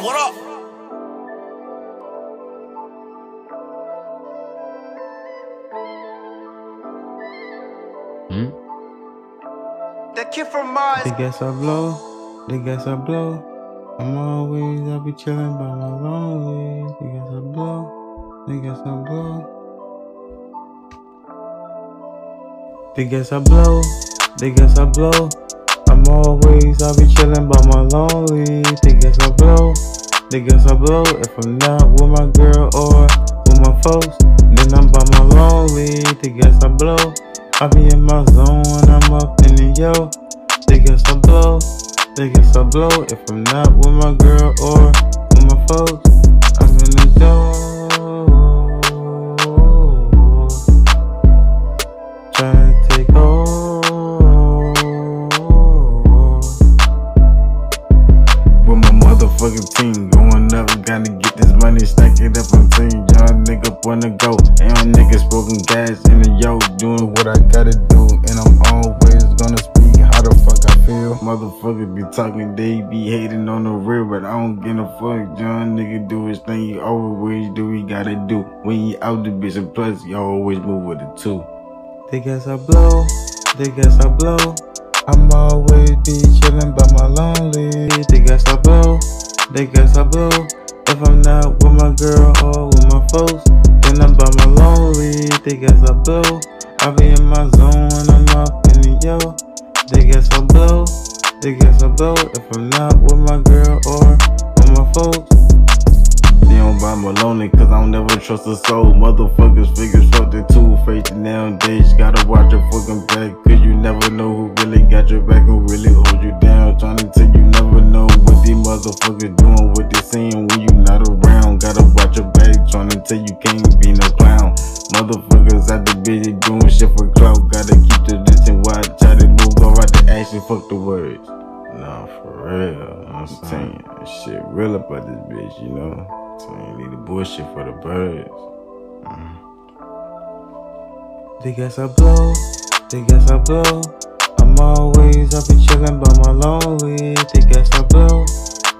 Loaded, what up? Hmm? The kid from Mars. They guess I blow, they guess I blow. I'm always, I be chillin' by my lonely. They guess I blow, they guess I blow. They guess I blow, they guess I blow. I'm always, I be chillin' by my lonely. They guess I blow. If I'm not with my girl or with my folks, then I'm by my lonely. They guess I blow. I be in my zone when I'm up in the yo. They guess I blow, they guess I blow. If I'm not with my girl or with my folks, stack it up on team. Young nigga wanna go, and young niggas smoking gas in the yo, doing what I gotta do, and I'm always gonna speak how the fuck I feel. Motherfuckers be talking, they be hating on the real, but I don't give a fuck. Young nigga do his thing, he always do, he gotta do. When he out the bitch, and plus, he always move with it too. They guess I blow, they guess I blow. I'm always be chillin' by my lonely. They guess I blow, they guess I blow. If I'm not with my girl or with my folks, then I'm by my lonely. They guess I blow. I be in my zone when I'm up in the yo. They guess I blow, they guess I blow. If I'm not with my girl or with my folks, They me lonely cause I don't never trust a soul. Motherfuckers figure fuck the two faced nowadays. Gotta watch your fucking back cause you never know who really got your back and really hold you down. Trying to tell you never know what these motherfuckers doing, what they saying when you. Gotta watch your back, trying to tell you can't be no clown. Motherfuckers out the busy doing shit for clout. Gotta keep the distance watch. Try to move off out the action, fuck the words. Nah, for real. I'm saying shit real about this bitch, you know. Saying leave the bullshit for the birds. Mm-hmm. They guess I blow, they guess I blow. I'm always up be chillin' by my lonely.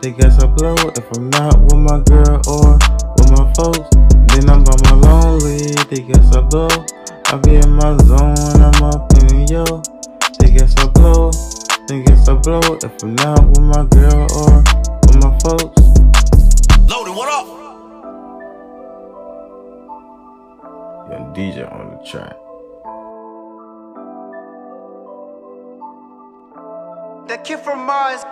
They guess I blow. If I'm not with my girl or with my folks, then I'm by my lonely. They guess I blow, I be in my zone when I'm up in yo. They guess I blow, they guess I blow. If I'm not with my girl or with my folks. Loaded, what up? Young DJ on the track. The kid from Mars.